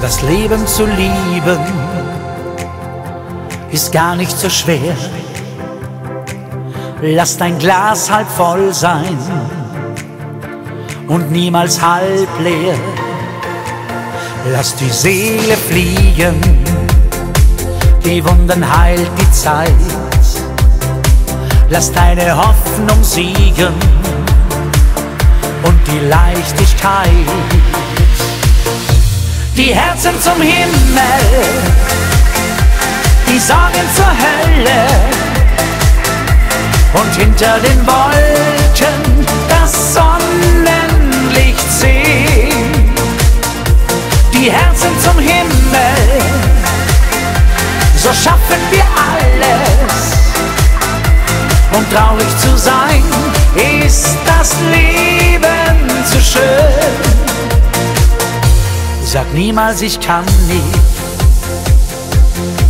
Das Leben zu lieben ist gar nicht so schwer. Lass dein Glas halb voll sein und niemals halb leer. Lass die Seele fliegen, die Wunden heilt die Zeit. Lass deine Hoffnung siegen und die Leichtigkeit die Herzen zum Himmel, die Sorgen zur Hölle und hinter den Wolken das Sonnenlicht sehen. Die Herzen zum Himmel, so schaffen wir alles. Und traurig zu sein, ist das Leben zu schön. Sag niemals, ich kann nicht.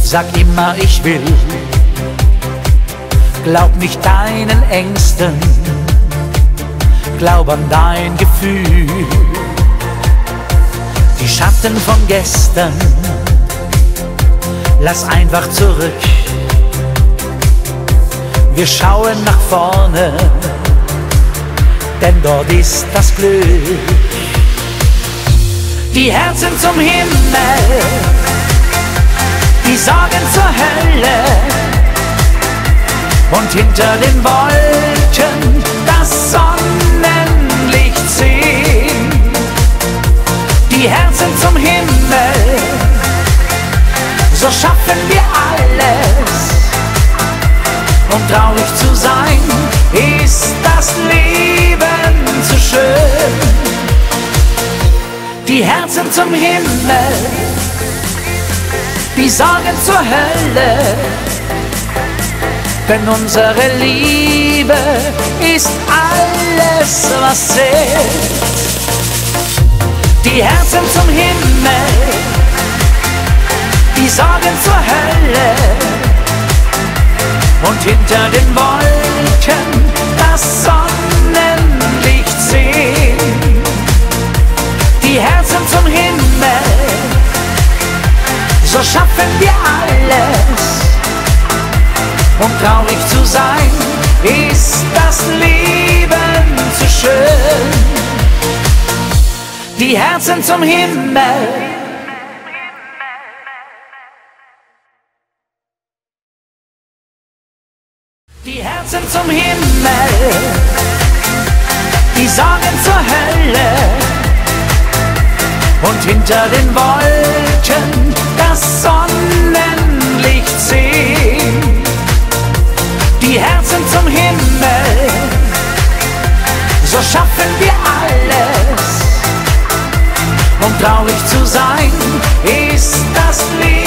Sag immer, ich will. Glaub nicht deinen Ängsten. Glaub an dein Gefühl. Die Schatten von gestern. Lass einfach zurück. Wir schauen nach vorne, denn dort ist das Glück die Herzen zum Himmel, die Sorgen zur Hölle und hinter den Wolken das Sonnenlicht sehen. Die Herzen zum Himmel, so schaffen wir alles. Um traurig zu sein, ist das Leben zu schön die Herzen zum Himmel, die Sorgen zur Hölle. Denn unsere Liebe ist alles, was zählt. Die Herzen zum Himmel, die Sorgen zur Hölle. Und hinter den Wolken So schaffen wir alles. Um traurig zu sein, ist das Leben zu schön. Die Herzen zum Himmel. Die Herzen zum Himmel, die Sorgen zur Hölle und hinter den Wolken das Sonnenlicht sehen. Die Herzen zum Himmel, so schaffen wir alles. Um traurig zu sein, ist das Leben.